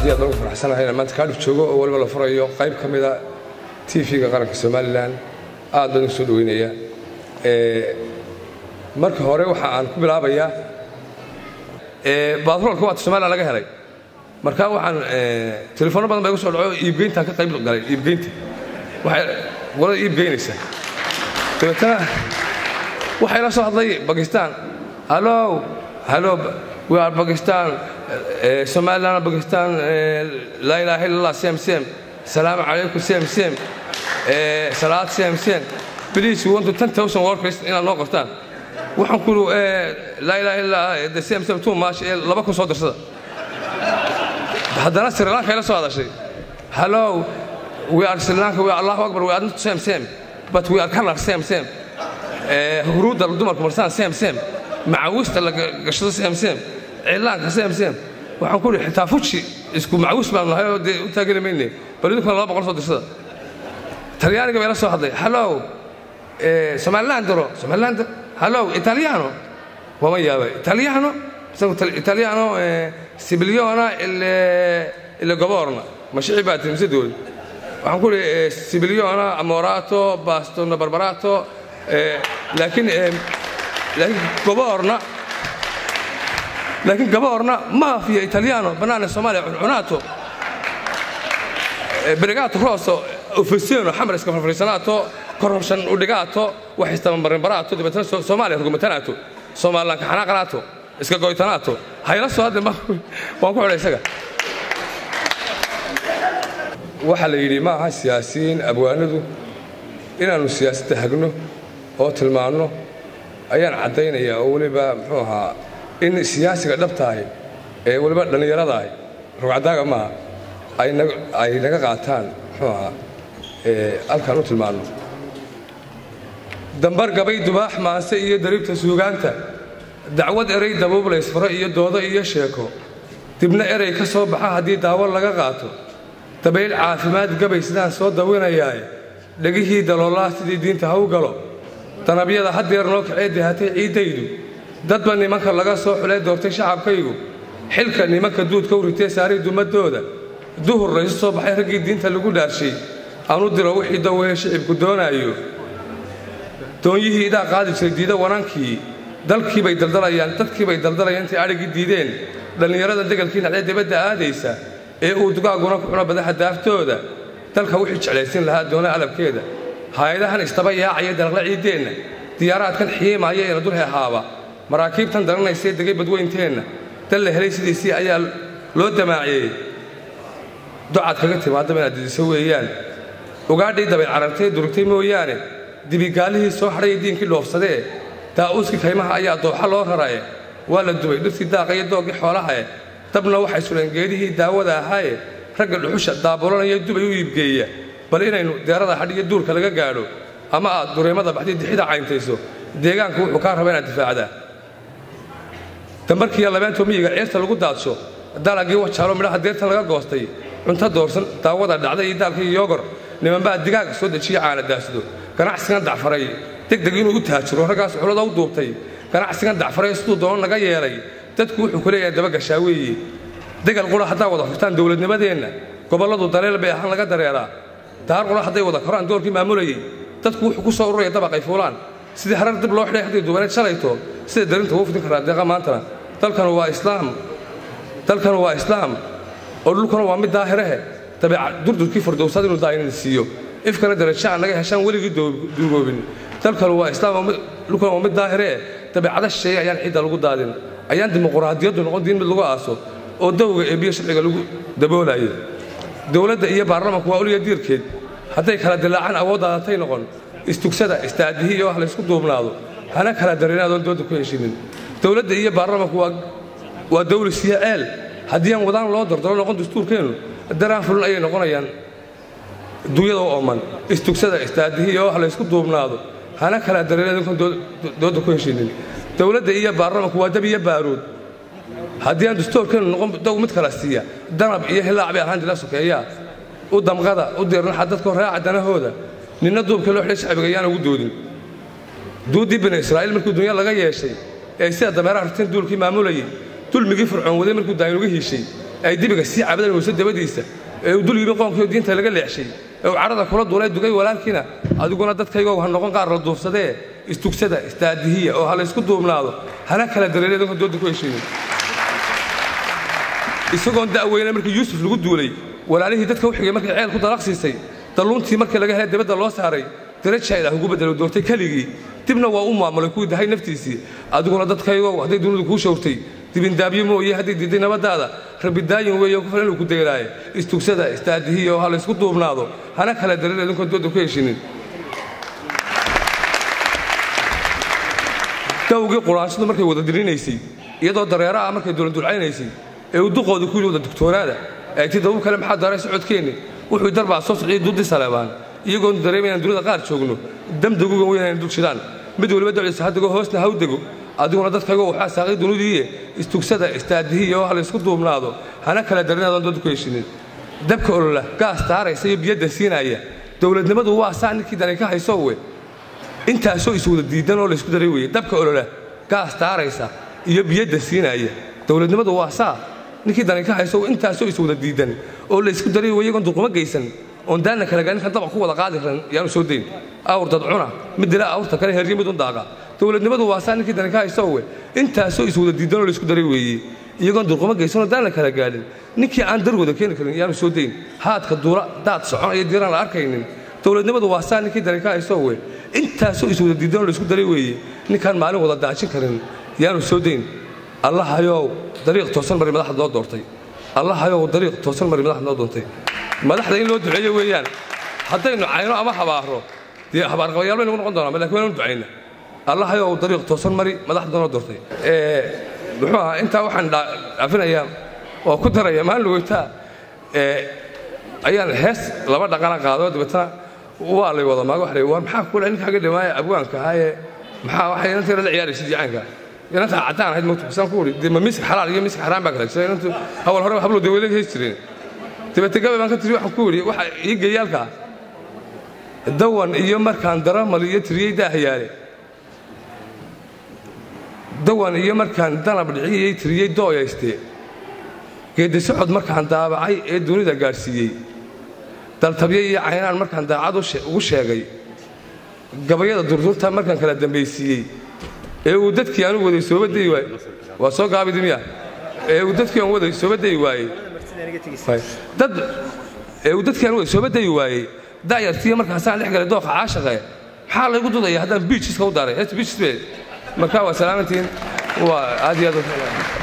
aad aad ugu faraxsanahay inaan maanta kaadhif joogo oo waliba la furayo. Qayb ka mida tv-ga qaranka somalilan aad baan u soo dhoweynayaa. Marka hore waxa aan ku bilaabayaa baatroolka waata somalilan laga helay. Markaa waxaan telefoonno badan baa igu soo dhaco iibgeyntaan ka qayb galay iibgeynta waxay qolada iibgeynaysaa dabeetana waxay la soo hadlay bakistan hallow hallow we are bakistan somaliland bakistan laa ilaaha illa allah sem sem salaamu calaykum sem sem salaad sem sem please we want to ten thousand workers inaad noo qortaan waxaan ku laa ilaaha illa the sem sem two maash ee laba kun soo darsada. Haddana sri lanka ila soo hadashay. Hallow we are sri lanka we are allahu akbar we are not same same. But we are color same same. Huruudda dumarku marsaan same same. Macawista la gashado same same cilaanka same same waxaan ku xitaa fuji isku macawis baan nahay oo dee u taageli mayne bal idinkuna laba boqol soo dirsada talyaaniga bay la soo hadlay. Hallow somalilandero somaliland hallow italiano? Wama yaaba italiano? Italiano sibiliona ile goborna mashici baa tiri mise dowlad waxaan ku ihi sibiliona amorato bastono barbarato laakiin laakiin goborna laakiin gaboorna mafia italiano banaane soomaaliya cuncunato bregato rosso ofeseno xamariska farfariisanato korrobshan udhigato waxistamabarimbarato dabeetana soomaaliya rugumatanato somalilanka xanaaqanato iska goytanaato hayla soo hadde waan ku xidhay isaga waxaa la yidhi ma aha siyaasiyiin abwaanadu inaannu siyaasadda hagno oo tilmaanno ayaan caddaynaya oo weliba muxuu ahaa in siyaasiga dhabtaahi ee weliba dhallinyaradaah rugcadaaga maaha ay naga qaataan muxuu ahaa halkaan u tilmaanno dambar gabay dubaax maanse iyo dariibta suugaanta dacwad erey dabuublaysfaro iyo doodo iyo sheeko. Dibna erey ka soo baxa haddii daawo laga qaato. Dabayl caafimaad gabay sidaan soo dawinayaae dhegihii daloolaa sidii diinta ha u galo. Danabyada haddeer noo kacee dehatay ciiddaydu dadba nimanka laga soo xulay doortay shacabkaygu. Xilka nimanka duudka u ritee saaray dumadooda duhur raysu soo baxay raggii diinta lagu dhaarshay aanu diro wixii daweeye shicibku doonaayo. Doonyihii idaa qaadi jiray diida wanankii dalkiibay daldalayaan dadkiibay daldalayaan intay adhigii diideen. Dhallinyarada degalkii nacdee dibadda aadaysa ee uu dugaaguna ku cuno badaxa daaftooda. Dalka wixii jeclaysin lahaa doona alabkeeda. Hay'adahan istaba yaacaya dalaqla ciiddeenna diyaaraadkan xiimaaya eena dul hehaaba maraakiibtan daranaysee degay badweynteenna dal la helay sidiisii ayaa loo damaaciyey. Ducaad kaga timaadaba inaad didiso weeyaan. Ugaadhii dabayl carartee durugtay mooyaane. Dibigaalihii soo hadhaya diinkii dhoofsadee daa'uuskii kaymaha ayaa dooxa loo rarae waa la dubay dhirtii daaqa iyo dooggii xoolahae dabna waxay suleen geedihii daawada ahaaye. Ragga dhuxusha daabulanaya dubay u iibgeeya. Bal inaynu deerada hadhiyo duurka laga gaadho ama aad dureemada baxdii dixida cayntayso deegaanku wuxuu kaa raba inaad difaacdaa dambarkiiya labeento miyiga ceerta lagu daadsho dalagii wajaalo midhaha deertan laga goostay cunto doorsan daawada dhacday iyo daalkii yoogor nimanbaa digaag soo dejiya caana daasdo. Ganacsigan dacfaray degdeg inuu u taajiro raggaas xulada u duubtay. Ganacsigan dacfaray siduu doono naga yeelay. Dadku wuxuu ku leeyahay dabagashaa weeye degal qura haddaa wada furtaan dowladnimadeenna. Gobolladu dareel bay ahaan laga dareeraa. Daar qura hadday wada koraan doorkii maamulayey dadku wuxuu ku soo ururaya dabaqay fuulaan. Sidii harar dib loo xidhay haddii dubaneed shalayto sida darinta wuu fidin karaa deeqa maantana dalkanu waa islaam dalkanu waa islaam oo dhulkuna waa mid daahirehe dabeeca durdurkii fardowsad inuu daayinin siiyo ifkana daraja aan naga heshaan weligii duugoobin. Dalkanu waa islaam dhulkuna waa mid daahiree dabeecada shisheeye ayaan ciidda lagu daadin. Ayaan dimuquraadiyaddu noqon diin mid lagu aaso. Oo dawga ee biyo sharciga lagu daboolayo dowladda iyo baarlamanku waa uliya diirkeed hadday kala dilaacaan awoodaadatay noqon. Istugsada istaadihii iyo wax laysku duubnaado. Hana kala dareenaadoon dooda ku heshinin dowladda iyo baarlamanku waa dawli siya ceel haddii aan wadaan loo dardaro noqon dastuurkeennu daraan fulin ayay noqonayaan. Duunyada u ooman istugsada istaadihii iyo wax laysku duubnaado. Hana kala dareenaadoon dooda ku heshinin dowladda iyo baarlamanku waa dab iyo baaruud. Haddii aan dastuurkeennu noqon daw mid kala siiya. Danab iyo hilaac bay ahaan sokeeyaa. U damqada u diirnaxa dadkoo raaca danahooda. Ninna duubka loo xidhay shacbiga ayaan ugu doodin. Duuddii bani israa'iil markuu dunya laga yeeshay ee sida dameeraha rarteen duulkii maamulayey dulmigii fircoon waday markuu daayinuga hiishay ay dibiga sii cabadan weyso dabadiisa ee uu dul yimi qoonkiio diinta laga leexshay ee uu cadhada kula duulay dugay walaalkiina adiguna dadkaygow ha noqon qaar la duufsadee istugsada istaadihiya oo ha laysku duubnaado hana kala dareere idinkoon dooda ku heshiinin. Isagoon da'weyne markii yuusuf lagu duulay walaalihii dadka u xigay markay ceel ku dalaq siisay dalluuntii markii laga helay dabadda loo saaray daraja ilaah ugu bedelo doortay keligii dibna waa u maamulay kuwii dahay naftiisii. Adiguna dadkaygow hadday dunidu kuu showrtay dibindaabyo mooye hadday diiday nabaddaada rabbi daayin weeye ku filan inuu ku deelaaye istugsada istaadihiya oo ha laysku duubnaado. Hana kala dareer idinkoon dooda ku heshinin dawgii quraanshadu markay wada dirinaysay iyadoo dareero ah markay dulandulcaynaysay ee uu duqooda ku yidhi wada dugtoonaada ee ti kale maxaa daaray socodkeenni wuxuu darbaa soo socday duudii saleebaan. Iyagoon dareemayaan dunida qaar joogno. Damdagugan weynaan dugshidaan mid waliba dacdiisa haddago hoosna ha u dego adiguna dadkaygo waxaa saaqay dunidiiye istugsada istaadihiya oo ha laysku duubnaado. Hana kala darinaadoon dooda ku heshinin dabka olola gaas taaraysa iyo biyadda siinaaya dowladnimadu waa saa ninkii danay ka haysowe intaasoo iswada diidan oo laysku daray weye dabka olola gaas taaraysa iyo biyadda siinaaya dowladnimadu waa saa ninkii danay ka hayso intaasoo iswada diidan oo laysku daray weye iyagoon duquma geysan oon kala gaa ninkan dabaq ku wada qaadi karan yaanu soo dayn. Awr dadcuna mid dila awrta kale heryo mid un daaqa dowladnimadu waa saa ninkii dani ka haysowe intaasoo iswada diidanoo laysku daray weeye iyagoon durquma geysanoo daanna kala gaadhin ninkii aan dar wada keeni karin yaanu soo dayn. Haadka duula daad socon iyo diiraan la arkaynin. Dowladnimadu waa saa ninkii dani ka haysowe intaasoo iswada diidanoo laysku daray weeye ninkaan maalin wada daajin karin yaanu soo dayn. Allahayow dariiq toosan mari madaxda loo doortay. Allahayow dariiq toosan mari madaxda loo doortay madaxda in loo duceeyo weeyaan. Haddaynu cayno ama habaaro dee habaarqabayaal baynu noqon doonaa laakiin waynu ducayna allahayow dariiq toosan mari madaxda noo doortay. Muxuu ahaa intaa waxaan dhaafinayaa oo ku daraya maalin weytaa ayaan hees laba dhaqana qaado dabeetana waa lay wada maaga waxay war maxaa kula ninka kaga abwaanka ahaayee maxaa waxay inanteeda la ciyaaraysid yacaanka inanta caddaan ahayd msaan ku uri dee ma misk xalaal iyo misk xaraan baa kala inantu hawal hore hablo dee wadaga heys jireen dabeete gabay baan ka tiri waxaan ku idhi waxa ii geyaalka dawan iyo markaan daramal iyo tiriyey daahayaale dawan iyo markaan danab dhiciyey tiriyey dooyayste geeddi socod markaan daabacay ee dunida gaadhsiiyey daltabye iyo caynaan markaan daacad ugu sheegay. Gabayada durdurta markaan kala dambaysiiyey. Ee uu dadkii aanu waday sooba dayi waa soo gaabidimiya ee uu dadkii aan waday sooba dayi waayey dad uu dadkii aan waday sooba dayi waayey da'yartiiyo markaasaan dhex galay dooqa caashaqe maxaa laygu dudaya haddaan biijiska u daray heesta biijis be marka waa salaamantiin waa aad iyo aad